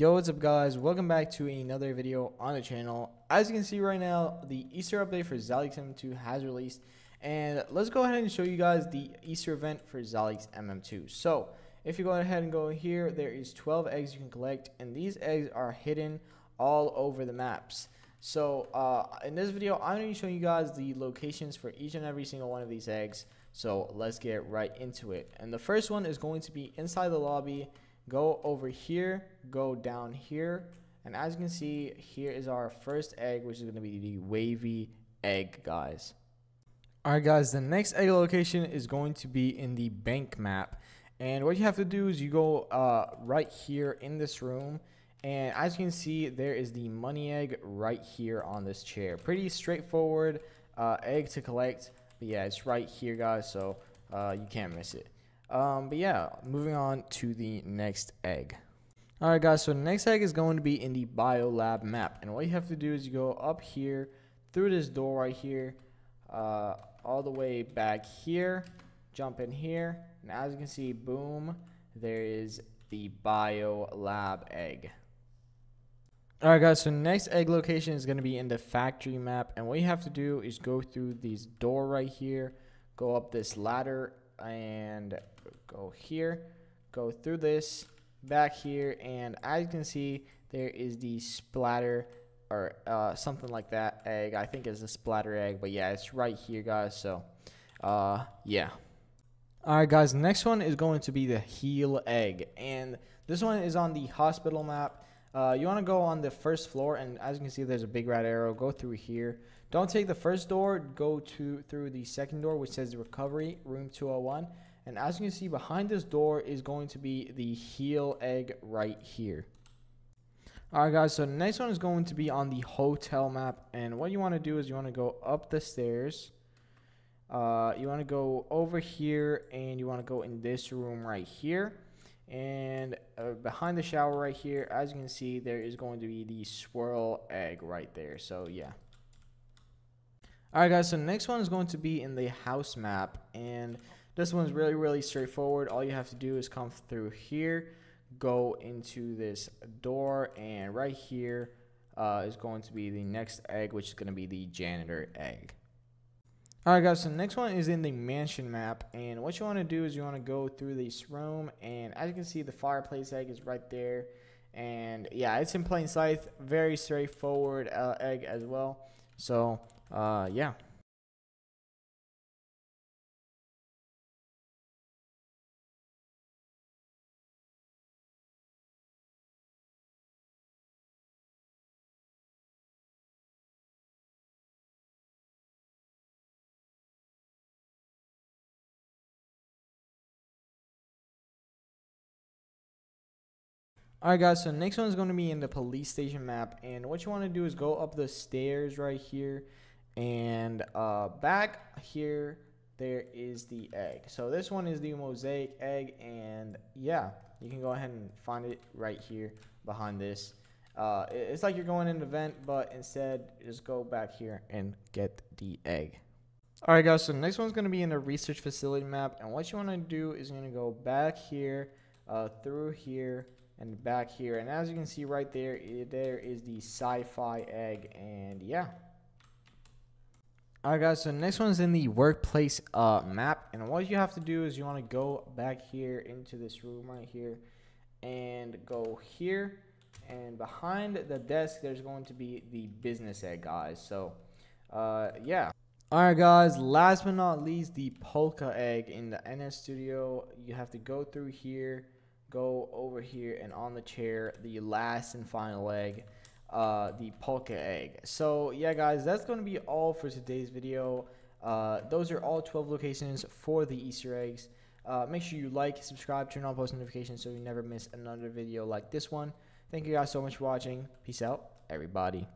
Yo, what's up guys? Welcome back to another video on the channel. As you can see right now, the Easter update for Zyleak's MM2 has released. And let's go ahead and show you guys the Easter event for Zyleak's MM2. So, if you go ahead and go here, there is 12 eggs you can collect. And these eggs are hidden all over the maps. So, uh, in this video, I'm going to be showing you guys the locations for each and every single one of these eggs. So, let's get right into it. And the first one is going to be inside the lobby go over here, go down here, and as you can see, here is our first egg, which is going to be the wavy egg, guys. Alright guys, the next egg location is going to be in the bank map. And what you have to do is you go uh, right here in this room. And as you can see, there is the money egg right here on this chair. Pretty straightforward uh, egg to collect. But yeah, it's right here, guys, so uh, you can't miss it. Um, but yeah, moving on to the next egg. Alright guys, so the next egg is going to be in the biolab map. And what you have to do is you go up here, through this door right here, uh, all the way back here, jump in here, and as you can see, boom, there is the biolab egg. Alright guys, so next egg location is going to be in the factory map. And what you have to do is go through this door right here, go up this ladder, and here, go through this, back here, and as you can see, there is the splatter or uh, something like that egg. I think it's a splatter egg, but yeah, it's right here, guys. So, uh, yeah. All right, guys. The next one is going to be the heal egg, and this one is on the hospital map. Uh, you want to go on the first floor, and as you can see, there's a big red arrow. Go through here. Don't take the first door. Go to through the second door, which says recovery room 201. And as you can see, behind this door is going to be the heal egg right here. Alright guys, so the next one is going to be on the hotel map. And what you want to do is you want to go up the stairs. Uh, you want to go over here and you want to go in this room right here. And uh, behind the shower right here, as you can see, there is going to be the swirl egg right there. So yeah. Alright guys, so the next one is going to be in the house map. And this one's really, really straightforward. All you have to do is come through here, go into this door, and right here uh, is going to be the next egg, which is going to be the janitor egg. Alright guys, so the next one is in the mansion map, and what you want to do is you want to go through this room, and as you can see, the fireplace egg is right there, and yeah, it's in plain sight, very straightforward uh, egg as well, so uh, yeah. Alright guys, so next one is going to be in the police station map and what you want to do is go up the stairs right here and uh, back here there is the egg. So this one is the mosaic egg and yeah, you can go ahead and find it right here behind this. Uh, it's like you're going in an event but instead just go back here and get the egg. Alright guys, so next one's going to be in the research facility map and what you want to do is you're going to go back here uh, through here and back here. And as you can see right there, there is the sci-fi egg. And yeah. Alright guys, so next one's in the workplace uh, map. And what you have to do is you want to go back here into this room right here. And go here. And behind the desk, there's going to be the business egg, guys. So, uh, yeah. Alright guys, last but not least, the polka egg in the NS Studio. You have to go through here go over here and on the chair, the last and final egg, uh, the polka egg. So yeah, guys, that's going to be all for today's video. Uh, those are all 12 locations for the Easter eggs. Uh, make sure you like, subscribe, turn on post notifications so you never miss another video like this one. Thank you guys so much for watching. Peace out, everybody.